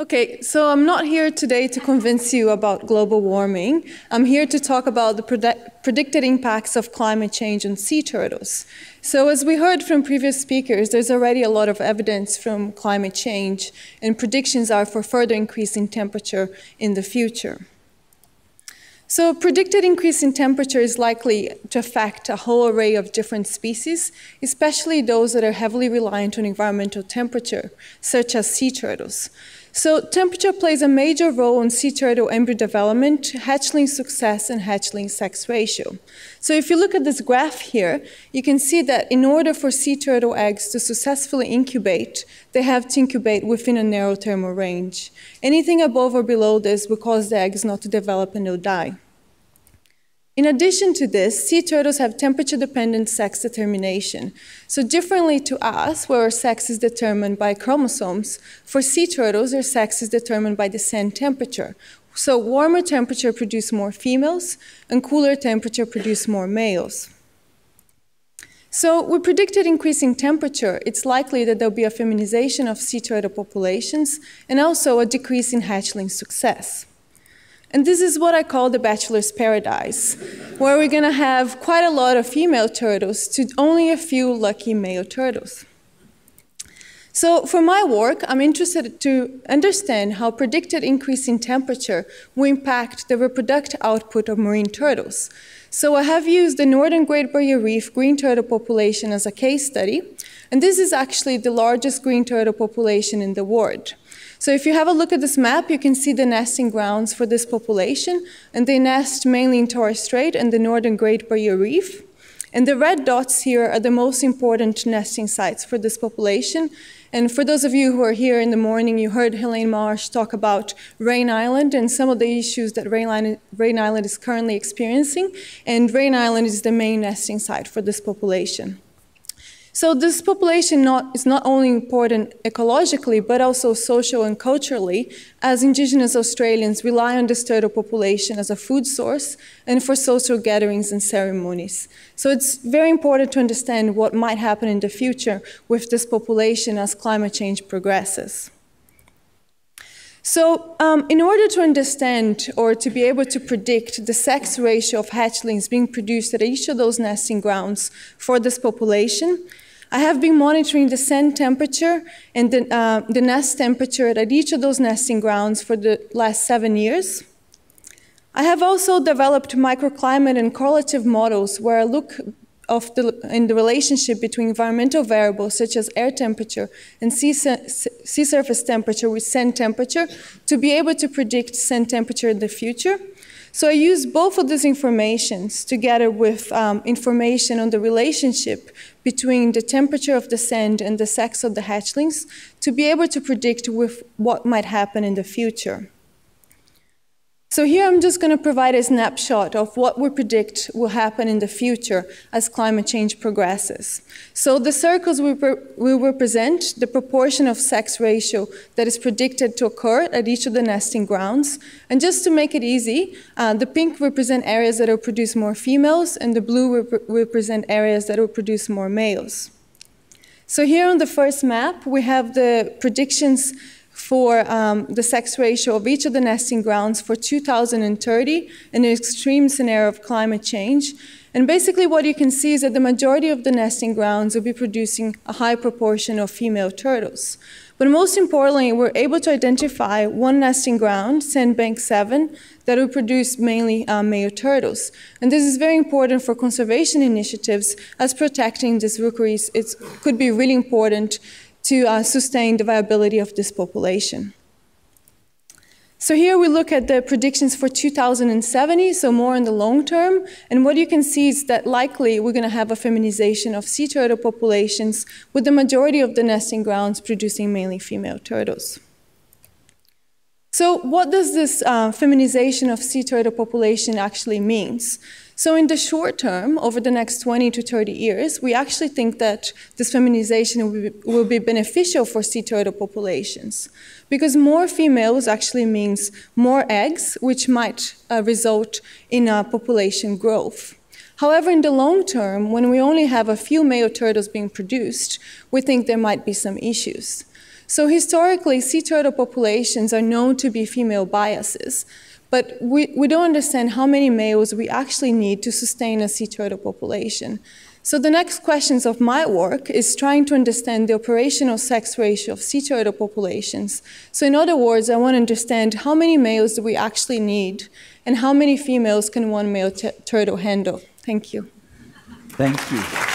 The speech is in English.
Okay, so I'm not here today to convince you about global warming. I'm here to talk about the predict predicted impacts of climate change on sea turtles. So, as we heard from previous speakers, there's already a lot of evidence from climate change, and predictions are for further increase in temperature in the future. So predicted increase in temperature is likely to affect a whole array of different species, especially those that are heavily reliant on environmental temperature, such as sea turtles. So temperature plays a major role in sea turtle embryo development, hatchling success, and hatchling sex ratio. So if you look at this graph here, you can see that in order for sea turtle eggs to successfully incubate, they have to incubate within a narrow thermal range. Anything above or below this will cause the eggs not to develop and they'll die. In addition to this, sea turtles have temperature-dependent sex determination. So differently to us, where sex is determined by chromosomes, for sea turtles, their sex is determined by the sand temperature. So warmer temperature produce more females, and cooler temperature produce more males. So we predicted increasing temperature. It's likely that there'll be a feminization of sea turtle populations and also a decrease in hatchling success. And this is what I call the bachelor's paradise, where we're going to have quite a lot of female turtles to only a few lucky male turtles. So for my work, I'm interested to understand how predicted increase in temperature will impact the reproductive output of marine turtles. So I have used the Northern Great Barrier Reef green turtle population as a case study, and this is actually the largest green turtle population in the world. So if you have a look at this map, you can see the nesting grounds for this population, and they nest mainly in Torres Strait and the northern Great Barrier Reef. And the red dots here are the most important nesting sites for this population. And for those of you who are here in the morning, you heard Helene Marsh talk about Raine Island and some of the issues that Raine Island, is currently experiencing. And Raine Island is the main nesting site for this population. So this population not, is not only important ecologically, but also social and culturally, as Indigenous Australians rely on this turtle population as a food source and for social gatherings and ceremonies. So it's very important to understand what might happen in the future with this population as climate change progresses. So, um, in order to understand or to be able to predict the sex ratio of hatchlings being produced at each of those nesting grounds for this population, I have been monitoring the sand temperature and the, uh, the nest temperature at each of those nesting grounds for the last seven years. I have also developed microclimate and correlative models where I look of the, in the relationship between environmental variables such as air temperature and sea, sea surface temperature with sand temperature to be able to predict sand temperature in the future. So I use both of these informations together with um, information on the relationship between the temperature of the sand and the sex of the hatchlings to be able to predict with what might happen in the future. So here I'm just going to provide a snapshot of what we predict will happen in the future as climate change progresses. So the circles will represent the proportion of sex ratio that is predicted to occur at each of the nesting grounds. And just to make it easy, uh, the pink represent areas that will produce more females, and the blue rep represent areas that will produce more males. So here on the first map, we have the predictions for um, the sex ratio of each of the nesting grounds for 2030 in an extreme scenario of climate change. And basically what you can see is that the majority of the nesting grounds will be producing a high proportion of female turtles. But most importantly, we're able to identify one nesting ground, Sandbank 7, that will produce mainly uh, male turtles. And this is very important for conservation initiatives as protecting these rookeries it could be really important to uh, sustain the viability of this population. So here we look at the predictions for 2070, so more in the long term. And what you can see is that likely we're going to have a feminization of sea turtle populations, with the majority of the nesting grounds producing mainly female turtles. So what does this uh, feminization of sea turtle population actually means? So in the short term, over the next 20 to 30 years, we actually think that this feminization will be, will be beneficial for sea turtle populations because more females actually means more eggs, which might uh, result in uh, population growth. However, in the long term, when we only have a few male turtles being produced, we think there might be some issues. So historically, sea turtle populations are known to be female biases, but we, we don't understand how many males we actually need to sustain a sea turtle population. So the next questions of my work is trying to understand the operational sex ratio of sea turtle populations. So in other words, I want to understand how many males do we actually need and how many females can one male turtle handle. Thank you. Thank you.